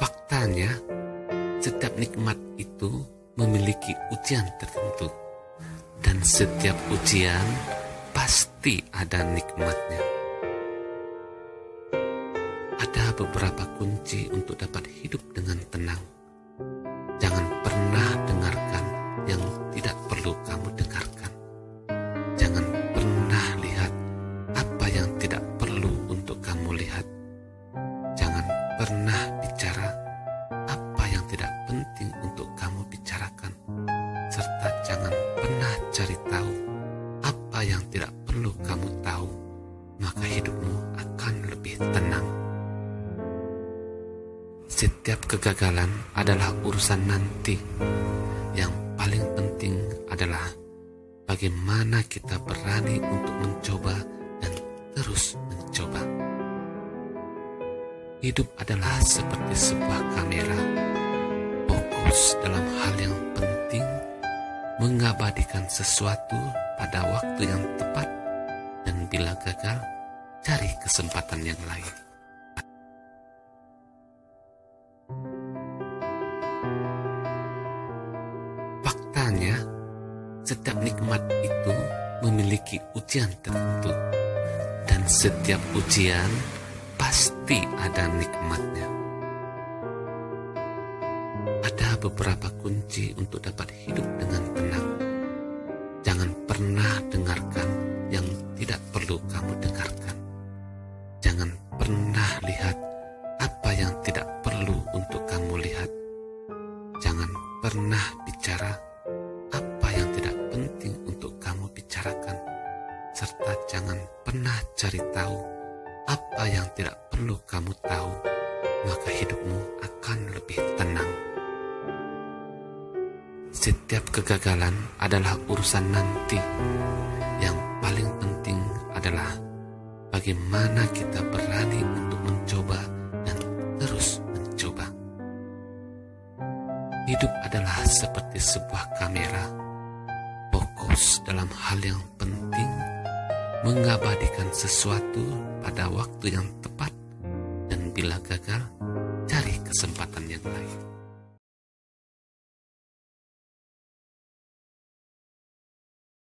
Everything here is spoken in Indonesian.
Faktanya, setiap nikmat itu memiliki ujian tertentu, dan setiap ujian pasti ada nikmatnya. Ada beberapa kunci untuk dapat hidup dengan tenang. Jangan pernah dengarkan yang tidak perlu kamu dengarkan. Jangan pernah lihat apa yang tidak perlu untuk kamu lihat. Jangan pernah bicara apa yang tidak penting untuk kamu bicarakan, serta jangan pernah cari tahu apa yang tidak perlu kamu tahu, maka hidupmu akan lebih tenang. Setiap kegagalan adalah urusan nanti. Yang paling penting adalah bagaimana kita berani untuk mencoba dan terus mencoba. Hidup adalah seperti sebuah kamera, fokus dalam hal yang penting, mengabadikan sesuatu pada waktu yang tepat, dan bila gagal, cari kesempatan yang lain. Setiap nikmat itu memiliki ujian tertentu, dan setiap ujian pasti ada nikmatnya. Ada beberapa kunci untuk dapat hidup dengan tenang. Jangan pernah dengarkan yang tidak perlu kamu dengarkan. Jangan pernah lihat apa yang tidak perlu untuk kamu lihat. Jangan pernah bicara jangan pernah cari tahu apa yang tidak perlu kamu tahu, maka hidupmu akan lebih tenang. Setiap kegagalan adalah urusan nanti. Yang paling penting adalah bagaimana kita berani untuk mencoba dan terus mencoba. Hidup adalah seperti sebuah kamera, fokus dalam hal yang penting, mengabadikan sesuatu pada waktu yang tepat, dan bila gagal, cari kesempatan yang lain.